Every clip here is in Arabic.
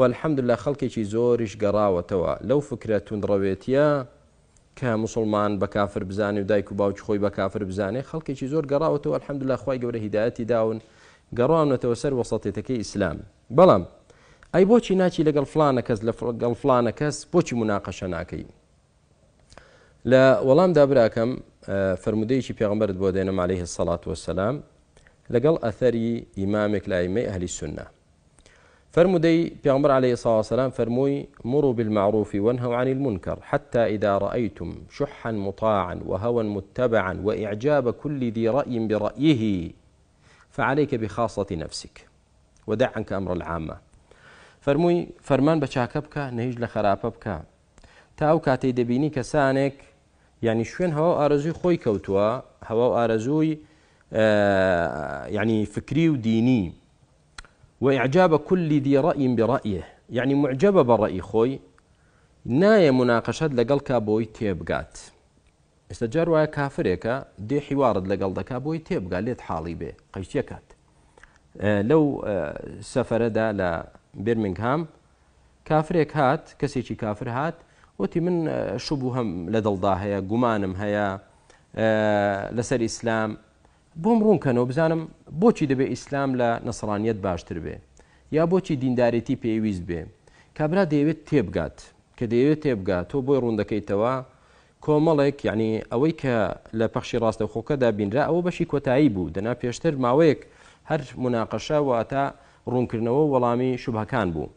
والحەمدلله خەڵکێکی زۆریش گەڕاوەتەوە. لەو فکرە تونندڕەوێتە کە مسلمان بە کافر بزانێ و دایک و باوکی خۆی بە کافر بزانێ خەڵکێکی زۆر گەڕاوەتەوە. الحەمدلله خی گەورە هیداەتی داون گەڕانەتەوە سەر وەسەتێتەکەی ئیسلام. بەڵام ئەی بۆچی ناچی لەگەڵ فلانە کەس لە گەڵ فلانە کەس بۆچی مناقەشە ناکەی؟ لە وەڵام دابراکەم فرمودەیەکی پێغمبرت بۆ دێنم عليه الصلاة والسلام لەگەڵ ئەثەری ئیمامێک لایمەی ئەهلی سنة فرمودي بيغمبر عليه الصلاة والسلام فرموي مروا بالمعروف وانهوا عن المنكر حتى إذا رأيتم شحا مطاعا وهوى متبعا وإعجاب كل ذي رأي برأيه فعليك بخاصة نفسك ودع عنك أمر العامة. فرموي فرمان بچاکە بکە نەهیش لە خراپە بکە. تا ئەو کاتەی دەبینی کەسانێک یعنی شوێن هەوا ئارەزوی خۆی کەوتووە هەوا ئارەزووی یعنی فکری و دینی. وإعجاب كل ذي رأي برأيه. يعني معجبة برأي خوي. نایە مناقەشت لەگەڵ کا بۆی تێبگات ئێستا جار وایە کافرێکە دێ حیوارت لەگەڵ دەکا بۆی تێبگا لێت حاڵی بێ قەیتەکات لەو سەفرەدا لە برمنگهام کافرێک هات کەسێکی کافر هات وتی من شوبوو هەم لە دڵدا هەیە گومانم هەیە لەسەر ئیسلام بۆم ڕوونکەنەوە بزانم بۆچی دەبێت ئیسلام لە نەسڕانیت باشتر بێ یا بۆچی دیندارێتی پێویست بێ؟ کابرا دەیەوێت تێبگات کە دەیەوێت تێبگات تۆ بۆی ڕوون دەکەیتەوە کۆمەڵێک یعنی ئەوەی کە لە پەخشی ڕاستە خۆکەدا بینرا ئەوە بەشی کۆتایی بوو. دەنا پێشتر ماوەیەک هەر مناقەشە واتە ڕوونکردنەوە وەڵامی شوبهەکان بوو.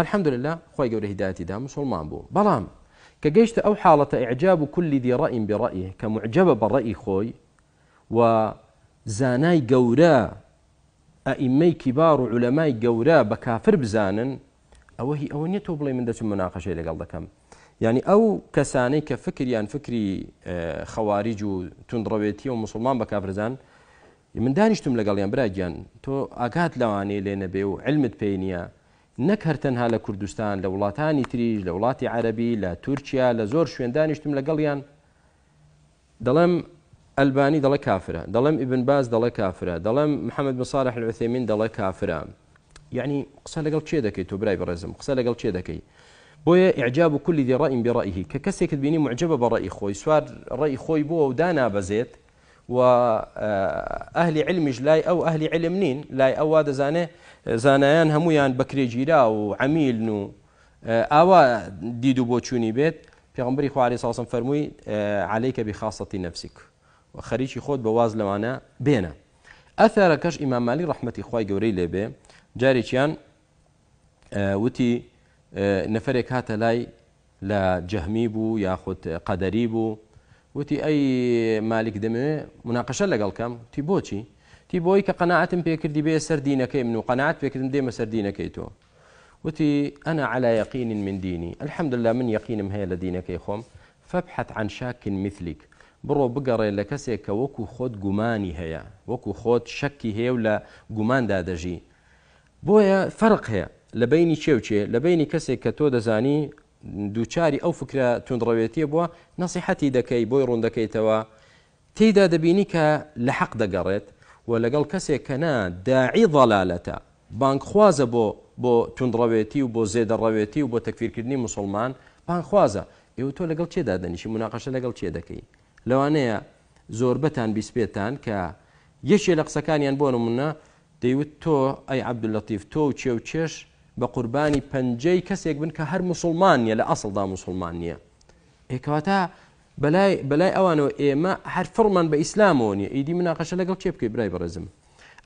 الحمدلله خۆی گەورە هیداتیدا مسلمان بوو. بەڵام کە گەیشتە ئەو حاڵەتە ئعجاب و کولی دی ڕئیم بڕئیه کە معجبە بەڕئی خۆی و زانای گەورە ئەئیمەی کیبار و عولەمای گەورە بە کافر بزانن ئەوە هی ئەوە نیە تۆ بڵێ من دەچم مناقەشەی لەگەڵ دەکەم. ینی ئەو کەسانەی کە فکریان فکری خەواریج و تونندڕەوێتی و مسلمان بە کافرزان من دانیشتم لەگەڵیان براگیان تۆ ئاگات لەوانەیە لێ نەبێ و علمت پێی نییە. نەک هەرتەنها لە کوردستان لە وڵاتانی تریژ لە وڵاتی عەربی لە تورکیا لە زۆر شوێن دانیشتم لەگەڵیان دەڵێم ئەلبانی دەڵێ کافرە دەڵێم ئیبن باز کافرە دەڵێم محەممەد مساالح الوثێمین دەڵێ کافرە یعنی قسە لەگەڵ چێ دەکەیت تۆ برای بەڕێزم قسە لەگەڵ چێ دەکەی بۆیە ئیعجاب و کولی دیڕائیم بڕئیهی کە کەسێکت بینی معجبە بەڕئی خۆی سوار ڕێی خۆی بووە و دانابەزێت و ئەهلی علمیش لای ئەو ئەهلی علم نین لای ئەووا دەزانێ زانایان هەمویان بەکرێگیرا و عمیلن و ئاوا دید و بۆ چوونی بێت پێغمبری خوارێ ساسم فەرمووی عليهیکە بخاصەتی نفسیک خەریکی خۆت بە واز لەوانە بێنە. ئەثارەکەش ئیمامالی ڕحمەتی خی گەورەی لێبێ جارێکیان وتی نەفرێک هاتە لای لە جەهمی بوو یاخود قەدەری بوو. وتی ئەی مالیک دەمێ مناقەشە کەم تی بۆچی؟ تی بۆی کە قەنەعاتم پێکردی بێ سەردینەکەی من و قەنەعات پێکردن دێمە سەردینەکەی تۆ. وتی ئەنا على يقين من ديني الحمد لله من يقينم هەیە لە دینەکەی خۆم. فبحث عن شاك مثلك بڕۆ بگەڕێ لە کەسێک کە وەکو خۆت گومانی هەیە وەکو خۆت شەکی هەیە و لە گوماندا دەژی. بۆیە فەرق هەیە لە بینی چێوچێ لە بینی کەسێک کە تۆ دەزانی دووچاری ئەو فکرە تونندڕەوێتی بووە نسیحەتی دەکەی بۆی ڕوون دەکەیتەوە تێیدا دەبینی کە لە حەق دەگەڕێت و لەگەڵ کەسێک کە نا داعی ضەلالەتە بانکخوازە بۆ بۆ تونندڕەوێتی و بۆ زێدەڕەوێتی و بۆ تەکفیرکردنی مسلمان بانخوازە ئێوە تۆ لەگەڵ چێدا دەنیشی؟ مناقەشە لەگەڵ چێ دەکەی؟ لەوانەیە زۆربەتان بیسپێتان کە یەکێ لە قسەکانیان بۆ نمونە دەیوت تۆ ئەی عبدولەتیف تۆ و چێ و چێش بە قوربانی پەنجەی کەسێک بن کە هەر مسلمان نیە لە ئەسڵدا مسلمان نییە. ئێکەواتە بەلای ئەوانەوە ئێمە هەر فڕمان بە ئیسلامەوە نیە ئیدی مناقەشە لەگەڵ چێ بکەی برای بەڕێزم.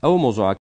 ئەوە مۆزوع